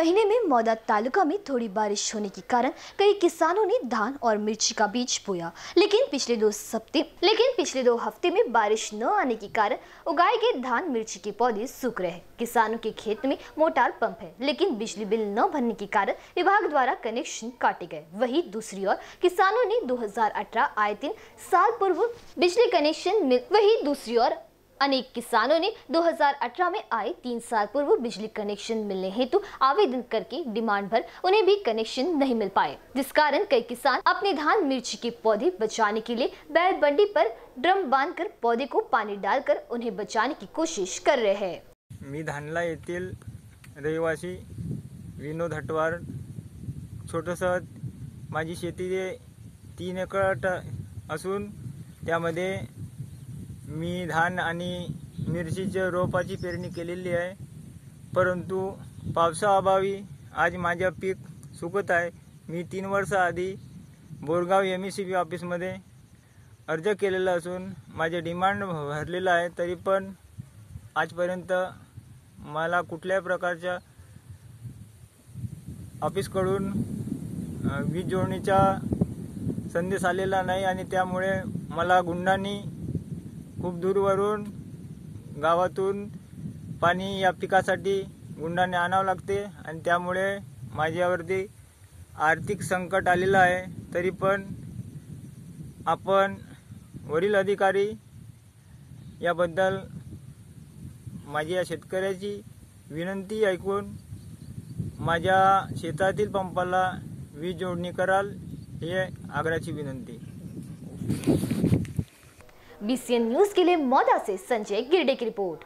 महीने में मौदा तालुका में थोड़ी बारिश होने के कारण कई किसानों ने धान और मिर्ची का बीज बोया। लेकिन पिछले दो हफ़्ते लेकिन पिछले दो हफ़्ते में बारिश न आने के कारण उगाए गए धान, मिर्ची के पौधे सूख रहे किसानों के खेत में मोटार पंप है, लेकिन बिजली बिल न भरने के कारण विभाग द्वारा कनेक्शन काटे गए। वही दूसरी ओर किसानों ने 2018 आए तीन साल पूर्व बिजली कनेक्शन वही दूसरी ओर अनेक किसानों ने 2018 में आए तीन साल पूर्व बिजली कनेक्शन मिलने हेतु आवेदन करके डिमांड भर उन्हें भी कनेक्शन नहीं मिल पाए। जिस कारण कई किसान अपने धान, मिर्ची के पौधे बचाने के लिए बैल बंडी पर ड्रम बांधकर पौधे को पानी डालकर उन्हें बचाने की कोशिश कर रहे हैं। मी धानला रहिवासी विनोद हटवार, छोटंसं माझी शेती तीन एकर असून त्यामध्ये मी धान आणि मिरचीच्या रोपाची पेरणी केलेली आहे. परंतु पावसाअभावी आज माझ्या पीक सुकत आहे. मी तीन वर्षाआधी Borgaon M E C B ऑफिसमध्ये अर्ज केलेला असून माझे डिमांड भरलेलं आहे. तरी पण आजपर्यंत मला कुठल्याही प्रकारच्या ऑफिसकडून वीज जोडणीचा संदेश आलेला नाही आणि त्यामुळे मला गुंडांनी खूप दूरवरून गावातून पाणी या पिकासाठी गुंडाने आणावं लागते आणि त्यामुळे माझ्यावरती आर्थिक संकट आलेलं आहे. तरी पण आपण वरील अधिकारी याबद्दल माझी या शेतकऱ्याची विनंती ऐकून माझ्या शेतातील पंपाला वीज जोडणी कराल ही आग्रहाची विनंती. बीसीएन न्यूज़ के लिए मौदा से संजय गिरडे की रिपोर्ट।